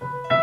Bye.